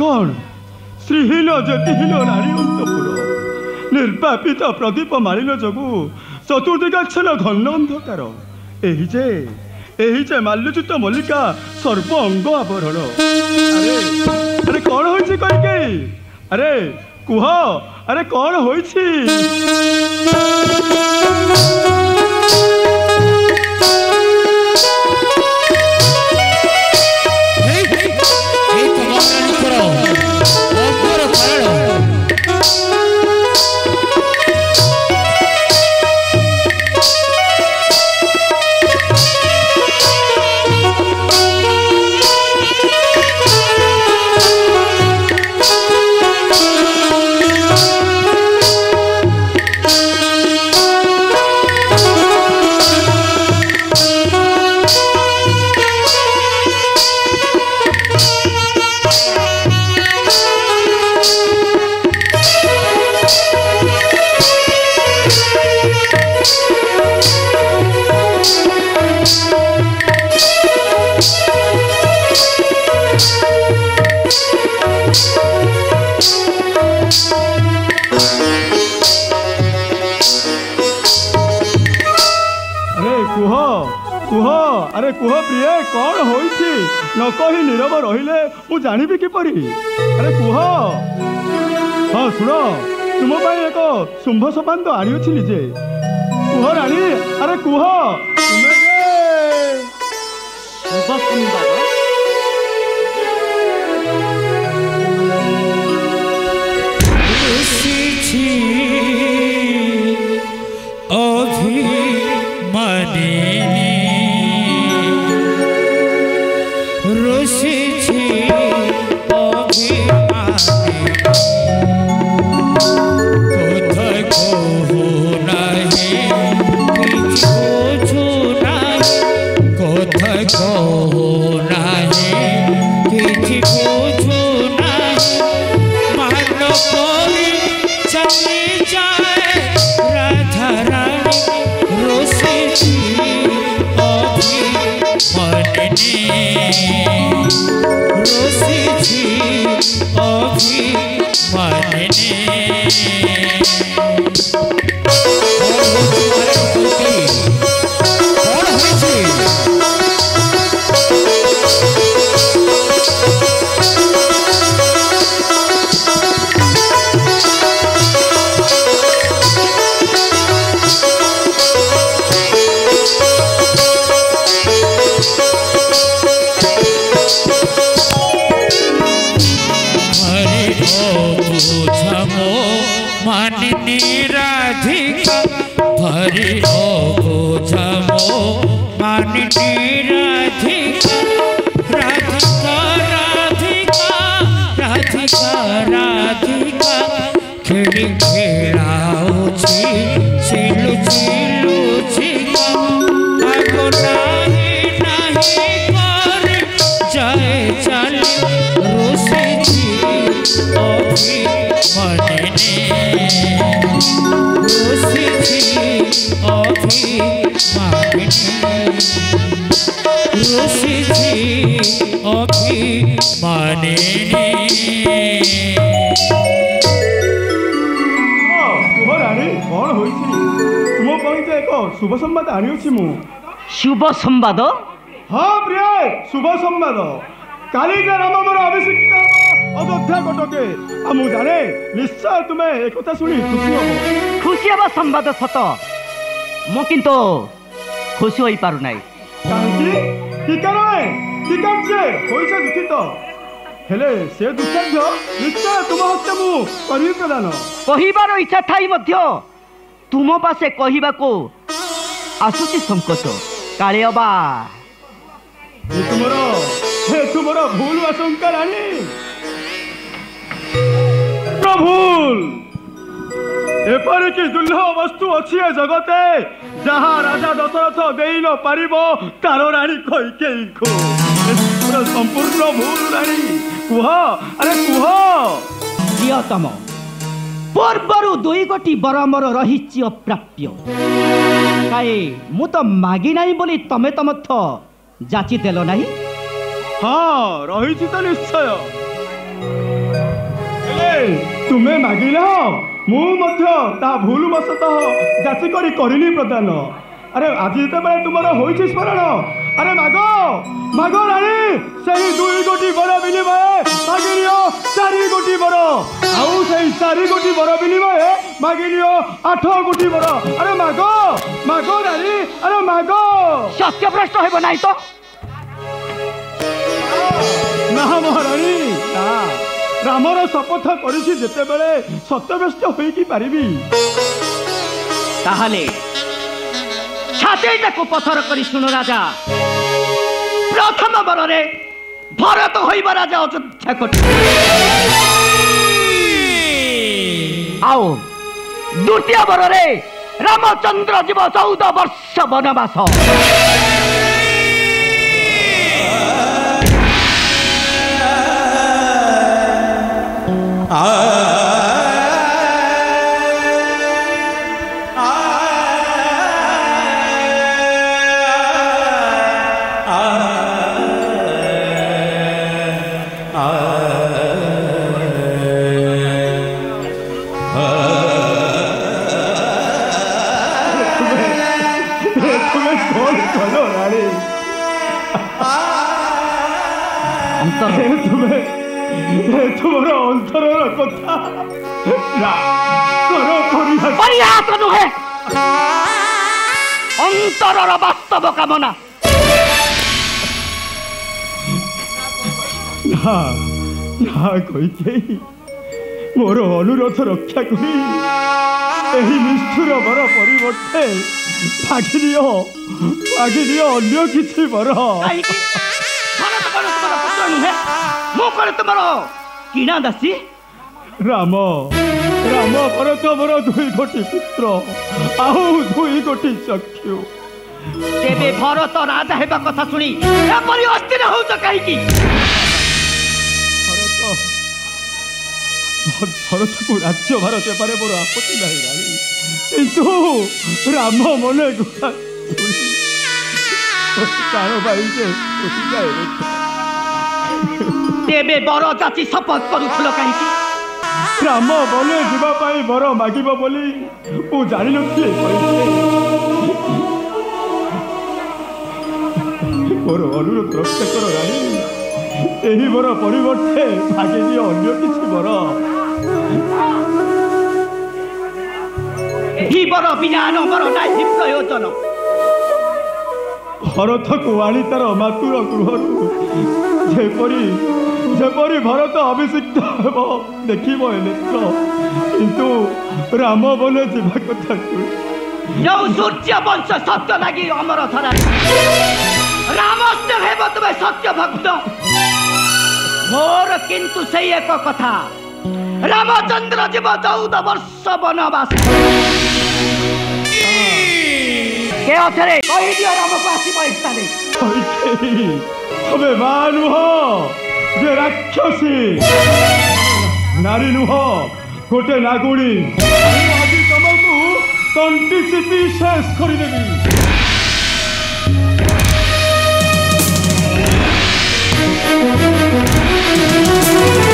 কোণ শ্রীহীন জ্যোতিহীন নারী অন্তপুর নির্বাপিত প্রদীপ মারিল যোগু চতুর্দিগাচ্ছন্ন ঘন অন্ধকার এই যে এই যে মাল্যচ্যুত মল্লিকা সর্ব অঙ্গ আবরণ আরে আরে হয়েছে কইকে আরে কুহ আরে কଣ হয়েছে କୁହ ପ୍ରିୟ କ'ଣ ହୋଇଛି ନ କହି ନୀରବ ରହିଲେ ମୁଁ ଜାଣିବି କିପରି ଆରେ କୁହ ହଁ ଶୁଣ ତୁମ ପାଇଁ ଏକ ଶୁମ୍ଭ ସମାନ୍ତ ଆଣିଅଥିଲି ଯେ କୁହ ରାଣୀ ଆରେ କୁହ ତୁମେ ଶୁଭ ସୁନ୍ଦର Oh, my name. भरी हो बुझमो मानती राधिका राधिका राधिका राधिका राधिका खेड़ी खेड़ा সখী মানে ତୁହରାରେ କ'ଣ ହୋଇଛି ତୁମ ପାଇଁ ତ ଏକ ଶୁଭ ସମ୍ବାଦ ଆଣିଅଛି ମୁଁ শুভ সংবাদ ହଁ ପ୍ରିୟ ଶୁଭ ସମ୍ବାଦ କାଲିକା ରାମ ମୋର ଅଭିଷିକ୍ତ ହେବ ଅଯୋଧ୍ୟା କଟକେ ଆଉ ମୁଁ ଜାଣେ ନିଶ୍ଚୟ ତୁମେ ଏକଥା ଶୁଣି ଖୁସି ହେବ খুশি হব সংবাদ সত ମୁଁ କିନ୍ତୁ ଖୁସି ହୋଇପାରୁନାହିଁ କାହିଁକି କି କାରଣେ 기땀새 거기서 느꼈다 ହେଲେ ସେ ଦୁଃସାଧ୍ୟ ନିଶ୍ଚୟ ତୁମ ହସ୍ତେ ମୁଁ କରିବି ପ୍ରଦାନ କହିବାର ଇଚ୍ଛା ଥାଇ ମଧ୍ୟ ତୁମ ପାଶେ କହିବାକୁ ଆସୁଛି ସଙ୍କୋଚ କାଳେ ଅବା ତୁମର ହେ ତୁମର ଭୁଲ ଆଶଙ୍କା ରାଣୀ ଭୁଲ ଏପରିକି ଦୁର୍ଲଭ ବସ୍ତୁ ଅଛି ଏ ଜଗତେ ଯାହା ରାଜା ଦଶରଥ ଦେଇ ନ ପାରିବ ତାର ରାଣୀ କୈକେୟୀଙ୍କୁ ପୁରା ସମ୍ପୂର୍ଣ୍ଣ ଭୁଲ ନାହିଁ କୁହ ଆରେ କୁହ ପ୍ରିୟତମ ପୂର୍ବରୁ ଦୁଇ କୋଟି ବର ମୋର ରହିଛି ଅପ୍ରାପ୍ୟ କାଏ ମୁଁ ତ ମାଗି ନାହିଁ ବୋଲି ତମେ ତ ମଧ୍ୟ ଯାଚି ଦେଲ ନାହିଁ ହଁ ରହିଛି ତ ନିଶ୍ଚୟ ତୁମେ ମାଗିଲ ମୁଁ ମଧ୍ୟ ତା ଭୁଲ ବଶତଃ ଯାଚି କରି କରିନି ପ୍ରଦାନ अरे आज जेतବେଳେ ତୁମର ହୋଇଛି ସ୍ମରଣ ଆରେ ମାଗ ମାଗ ରାଣୀ ସେହି ଦୁଇ ଗୋଟି ବର ବିନିମୟ ମାଗି ନିଅ ଚାରି ଗୋଟି ବର ଆଉ ସେହି ଚାରି ଗୋଟି ବର ବିନିମୟ ମାଗି ନିଅ ଆଠ ଗୋଟି ବର ଆରେ ମାଗ ମାଗ ରାଣୀ ଆରେ ମାଗ ସତ୍ୟଭ୍ରଷ୍ଟ ହେବ ନାହିଁ ତ ନା ମହାରାଣୀ ନା ରାମର ଶପଥ କରିଛି ଯେତେବେଳେ ସତ୍ୟଭ୍ରଷ୍ଟ ହୋଇକି ପାରିବି ତାହେଲେ ସାତେଇଟାକୁ ପଥର କରି ଶୁଣୁ ରାଜା ପ୍ରଥମ ବରରେ ଭରତ ହୋଇବ ରାଜା ଅଯୋଧ୍ୟା କୋଟି ଆଉ ଦ୍ୱିତୀୟ ବରରେ ରାମଚନ୍ଦ୍ର ଯିବ ଚଉଦ ବର୍ଷ ବନବାସ Ah 언더를 애톰에 애톰으로 언더를 얻었다 라 서로 버리라 버리라 서로해 언더로 봤어 먹가모나 나, 나 골게이 뭐로 어느로 저렇게구리 에이 미스트로 버려 버리 못해 박일이여 박일이요 언려 기치 버려 ねもうこれともろ기나다시라모라모버릇더불어두이고티붙들어아우두이고티썩큐제비버릇더라자해바꿔사순이야머리어찌나혼자까이기버릇더버릇하고라치어바로제발해보러아프지나이라니또라모몰래누가둘이나로봐이제우리가이렇게 তেবে বর যাচি ଶପଥ କରୁଥିଲ କାହିଁକି ରାମ ବନ ଯିବା ପାଇଁ ବର ମାଗିବ ବୋଲି ମୁଁ ଜାଣିନଥିଲି ମୋର ଅନୁରୋଧ ପ୍ରତ୍ୟେକର ରାଣୀ ଏହି ବର ପରିବର୍ତ୍ତେ ଭାଗିଦିଅ ଅନ୍ୟ କିଛି ବର ଏହି ବର ବିନା ବର ନାହିଁ ପ୍ରୟୋଜନ ଭରତକୁ ଆଣିତାର ମାତୁର ଗୃହରୁ ଯେପରି ଯେପରି ଭରତ ଅଭିଷିକ୍ତ ହେବ ଦେଖିବ ଏ ନେତ୍ର କିନ୍ତୁ ରାମ ବୋଲେ ଯିବା କଥାକୁ ଯେଉଁ ସୂର୍ଯ୍ୟ ବଂଶ ସତ୍ୟ ଲାଗି ଅମର ଧରା ରାମ ହେବ ତୁମେ ସତ୍ୟ ଭକ୍ତ ମୋର କିନ୍ତୁ ସେଇ ଏକ କଥା ରାମଚନ୍ଦ୍ର ଯିବ ଚଉଦ ବର୍ଷ ବନବାସ কে ଅଛରେ କହିଦିଅ ରାମକୁ ଆସିବ ଏଠାରେ ତମେ ମା ନୁହଁ ଯେ ରାକ୍ଷସୀ ନାରୀ ନୁହଁ ଗୋଟେ ନାଗୁଣୀ ଆଜି ତମକୁ ତଣ୍ଟି ଚିପି ଶେଷ କରିଦେବି Thank you.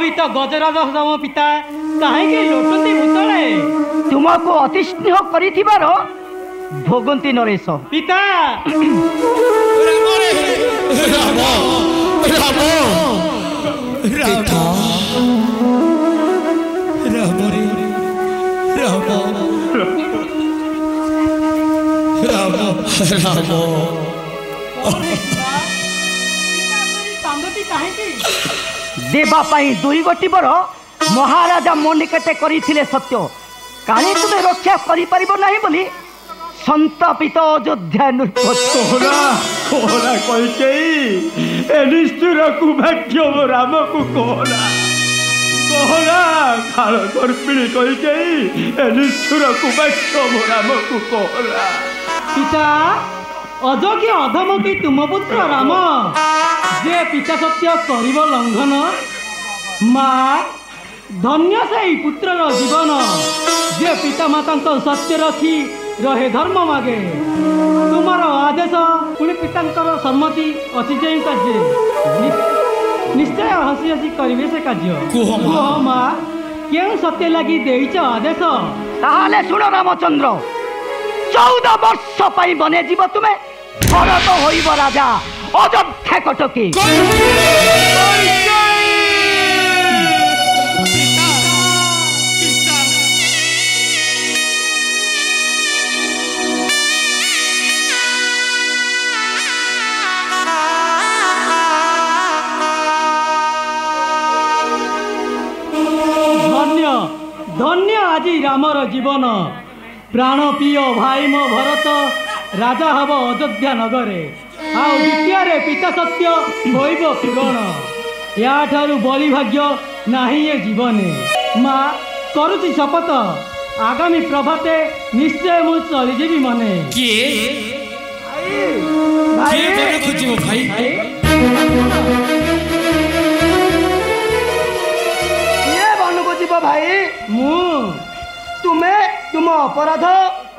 ଗୌରବିତ ଗଜରାଜ ତମ ପିତା କାହିଁକି ଲୋଟନ୍ତି ଭୂତଳେ ତୁମକୁ ଅତି ସ୍ନେହ କରିଥିବାର ଭୋଗନ୍ତି ନରେଶ ପିତା ରାମ ରାମ ଦେବା ପାଇଁ ଦୁଇ ଗୋଟି ବର ମହାରାଜା ମନିକେତେ କରିଥିଲେ ସତ୍ୟ କାଳେ ତୁମେ ରକ୍ଷା କରିପାରିବ ନାହିଁ ବୋଲି সন্তাপিত অযোধ্যা নৃপত্যরা কোহরা কলকেই এ নিষ্ঠুর কুভাগ্য রামকু কোহরা কোহরা কাল কর্পিণী কলকেই এ নিষ্ঠুর কুভাগ্য রামকু কোহরা পিতা ଅଯୋଗ୍ୟ ଅଧମତି ତୁମ ପୁତ୍ର ରାମ ଯେ ପିତା ସତ୍ୟ କରିବ ଲଙ୍ଘନ ମା ଧନ୍ୟ ସେଇ ପୁତ୍ରର ଜୀବନ ଯିଏ ପିତାମାତାଙ୍କ ସତ୍ୟ ରଖି ରହେ ଧର୍ମ ମାଗେ ତୁମର ଆଦେଶ ପୁଣି ପିତାଙ୍କର ସମ୍ମତି ଅଛି ଯେ କାର୍ଯ୍ୟ ନିଶ୍ଚୟ ହସି ହସି କରିବେ ସେ କାର୍ଯ୍ୟ ମା କେଉଁ ସତ୍ୟ ଲାଗି ଦେଇଛ ଆଦେଶ ତାହେଲେ ଶୁଣ ରାମଚନ୍ଦ୍ର ଚଉଦ ବର୍ଷ ପାଇଁ ବନେଇଯିବ ତୁମେ ভরত হইব রাজা অযোধ্যা কটকে ଧନ୍ୟ ଆଜି ରାମର ଜୀବନ ପ୍ରାଣ ପ୍ରିୟ ଭାଇ ମୋ ଭରତ ରାଜା ହବ ଅଯୋଧ୍ୟା ନଗରେ ଆଉ ଦ୍ୱିତୀୟରେ ପିତା ସତ୍ୟ ହୋଇବ ପୁରଣ ଏହାଠାରୁ ବଳି ଭାଗ୍ୟ ନାହିଁ ଏ ଜୀବନେ ମା କରୁଛି ଶପଥ ଆଗାମୀ ପ୍ରଭାତେ ନିଶ୍ଚୟ ମୁଁ ଚଳିଯିବି ମନେ ଯିବ ଭାଇ ମୁଁ ତୁମେ ତୁମ ଅପରାଧ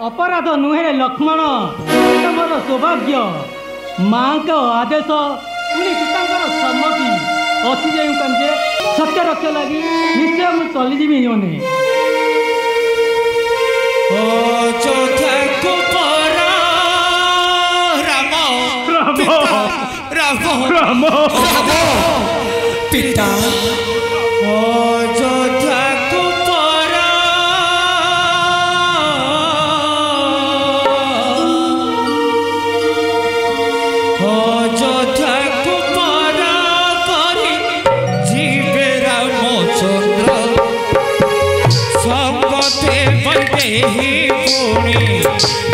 ଅପରାଧ ନୁହେଁ ଲକ୍ଷ୍ମଣ ମୋର ସୌଭାଗ୍ୟ ମାଙ୍କ ଆଦେଶ ପୁଣି ପିତାଙ୍କର ସମ୍ମତି ଅଛି ଯେଉଁ କାଞ୍ଜେ ସତ୍ୟ ରକ୍ଷା ଲାଗି ନିଶ୍ଚୟ ମୁଁ ଚଲିଯିବି ଜନେ ରାମ ରାମ ପିତା ही पूरी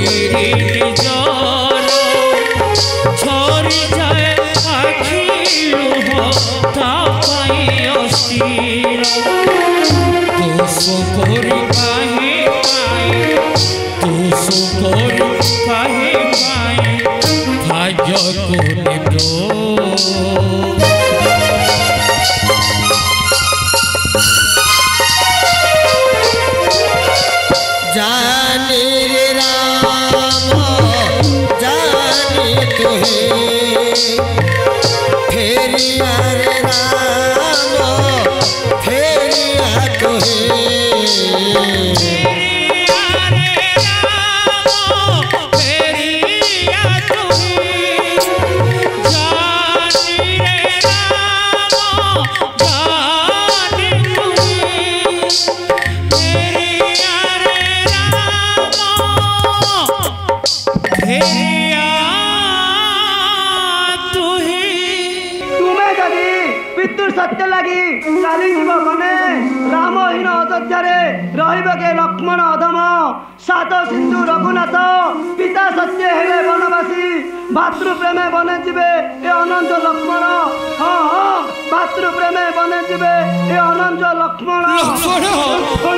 iri हरे राम ভাতৃ প্রেমে বনে যাবে এ অনন্ত লক্ষ্মণ ভাতৃ হ্যাঁ, হ্যাঁ, প্রেমে বনে যাবে এ অনন্ত লক্ষ্মণ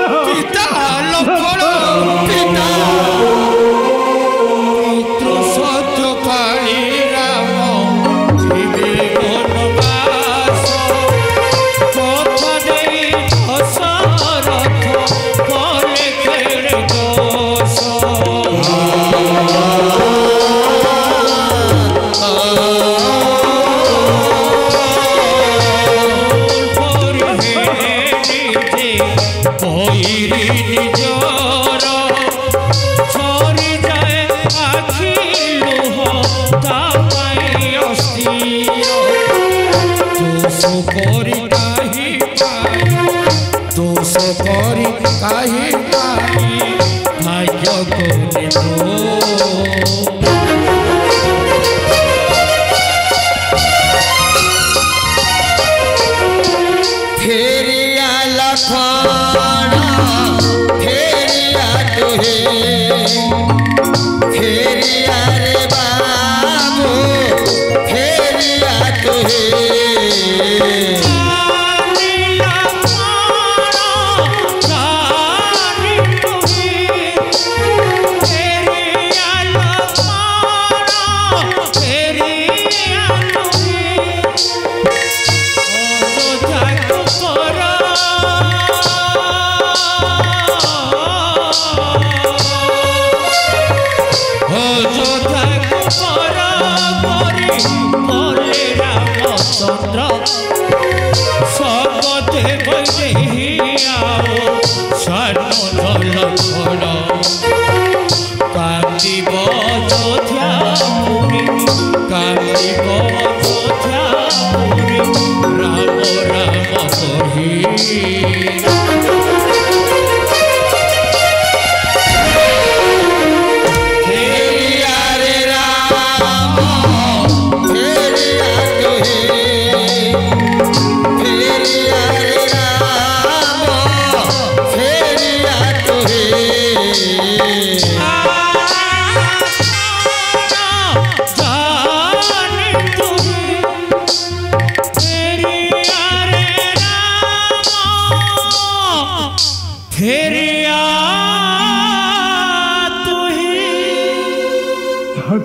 লক্ষ্মণ নিজ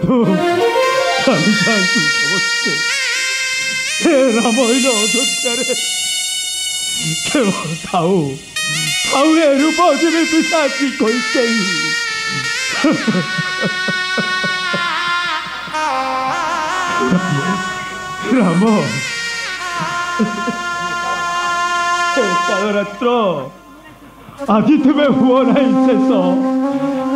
나도 당장 숨어서 세라머이나 얻었다래 개와 타우 타우에루 버즈를 부사지 골세이 라모 따라트로 아비트의 후원에 있어서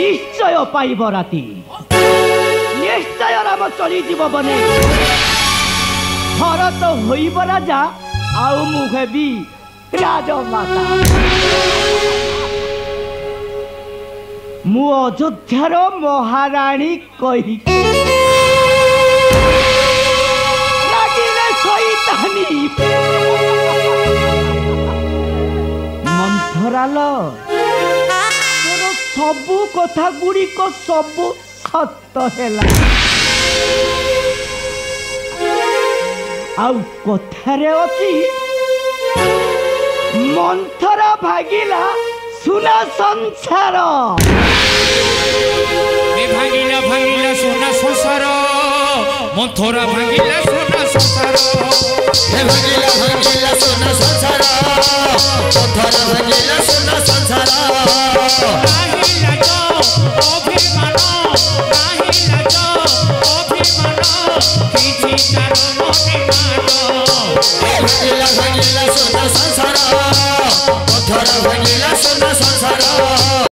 নিশ্চয় পাইব রাতি নিশ্চয় রাম চলিযিব বনে ভরত হইব রাজা আউ মু হেবি রাজমাতা মু অযোধ্যার মহারাণী কহি লাগিলে মন্থরাল ସବୁ କଥା ଗୁଡ଼ିକ ସବୁ ସତ ହେଲା ଆଉ କଥାରେ ଅଛି ମନ୍ଥର ଭାଗିଲା ସୁନା ସଂସାର ଭାଙ୍ଗିଲା ଭାଙ୍ଗିଲା ସୁନା ସଂସାର मोथोरा भंगिला सोना संसारो हे भंगिला भंगिला सोना संसारो मोथोरा भंगिला सोना संसारो नाही लगो ओ भी मानो नाही लगो ओ भी मानो सोना संसारो मोथोरा भंगिला सोना संसारो